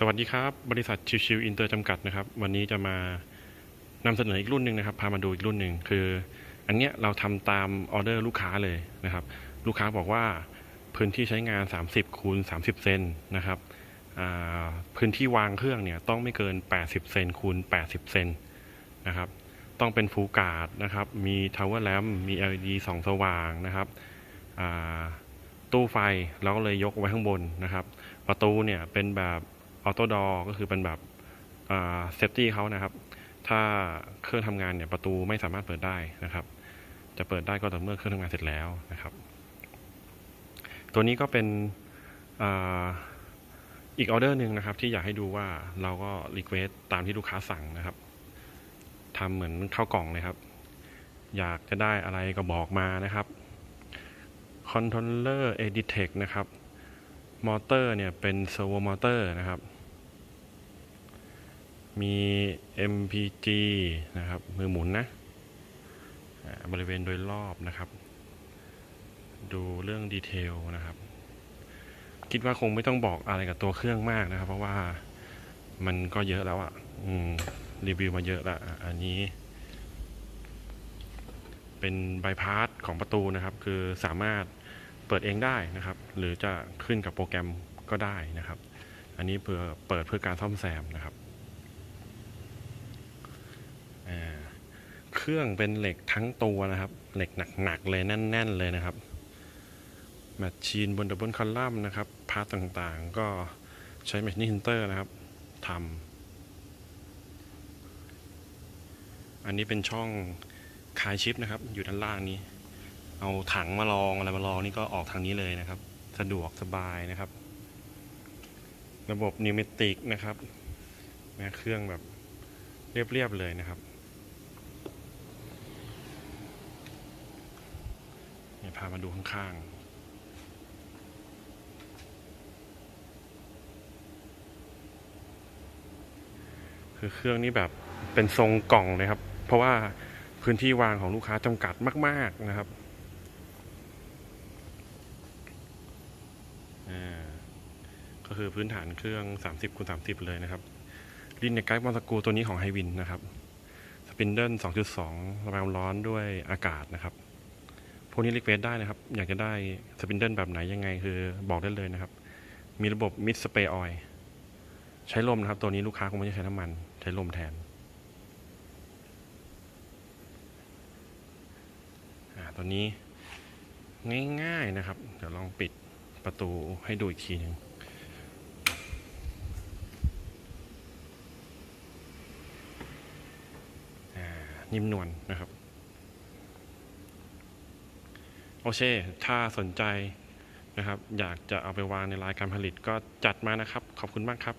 สวัสดีครับ บริษัทชิวชิวอินเตอร์จำกัดนะครับ วันนี้จะมานำเสนออีกรุ่นหนึ่งนะครับ พามาดูอีกรุ่นหนึ่งคือ อันเนี้ยเราทำตามออเดอร์ลูกค้าเลยนะครับ ลูกค้าบอกว่าพื้นที่ใช้งาน 30คูณ30 เซนนะครับพื้นที่วางเครื่องเนี่ยต้องไม่เกิน 80 เซนคูณ80 เซนนะครับ ต้องเป็น full guard นะครับ มีทาวเวอร์แลมมี LED สองสว่างนะครับตู้ไฟเราก็เลยยกไว้ข้างบนนะครับ ประตูเนี่ยเป็นแบบ auto door ก็คือเป็นแบบ safety เขานะครับ ถ้าเครื่องทำงานเนี่ยประตูไม่สามารถเปิดได้นะครับ จะเปิดได้ก็ต่อเมื่อเครื่องทำงานเสร็จแล้วนะครับ ตัวนี้ก็เป็นออีกออเดอร์หนึ่งนะครับ ที่อยากให้ดูว่าเราก็ request ตามที่ลูกค้าสั่งนะครับทำเหมือนเข้ากล่องเลยครับ อยากจะได้อะไรก็บอกมานะครับคอนโทรลเลอร์ Editech นะครับ มอเตอร์เนี่ยเป็น servo motor นะครับ มี MPG นะครับ มือหมุนนะอ่าบริเวณโดยรอบนะครับ ดูเรื่อง detail นะครับ คิดว่าคงไม่ต้องบอกอะไรกับตัวเครื่องมากนะครับ เพราะว่ามันก็เยอะแล้วอะ่ะรีวิวมาเยอะละอันนี้ เป็นใบพาสของประตูนะครับ คือสามารถ เปิดเองได้นะครับ หรือจะขึ้นกับโปรแกรมก็ได้นะครับ อันนี้เพื่อเปิดเพื่อการซ่อมแซมนะครับ เครื่องเป็นเหล็กทั้งตัวนะครับ เหล็กหนักๆเลยแน่น ๆ เลยนะครับ machine บน double column นะครับ part ต่างๆ ก็ใช้ machining center นะครับทำอันนี้เป็นช่องคายชิปนะครับ อยู่ด้านล่างนี้ เอาถังมาลองอะไรมาลองนี่ก็ออกทางนี้เลยนะครับ สะดวกสบายนะครับ ระบบ pneumatic นะครับแม้เครื่องแบบเรียบๆเลยนะครับเนี่ยพามาดูข้างๆคือเครื่องนี้แบบเป็นทรงกล่องเลยครับ เพราะว่าพื้นที่วางของลูกค้าจำกัดมาก ๆนะครับ อ่า ก็คือพื้นฐานเครื่อง 30คูณ30 เลยนะครับลินในไกด์มอสกูตัวนี้ของไฮวินนะครับ spindle 2.2 ระบายความร้อนด้วยอากาศนะครับ พวกนี้ request ได้นะครับ อยากจะได้ spindle แบบไหนยังไงคือบอกได้เลยนะครับ มีระบบมิดสเปรย์ออยใช้ลมนะครับ ตัวนี้ลูกค้าคงไม่ใช้น้ำมัน ใช้ลมแทนตัวนี้ง่ายๆนะครับ เดี๋ยวลองปิด ประตูให้ดูอีกทีหนึ่งอ่านิ่มนวลนะครับ โอเค ถ้าสนใจนะครับ อยากจะเอาไปวางในรายการผลิตก็จัดมานะครับ ขอบคุณมากครับ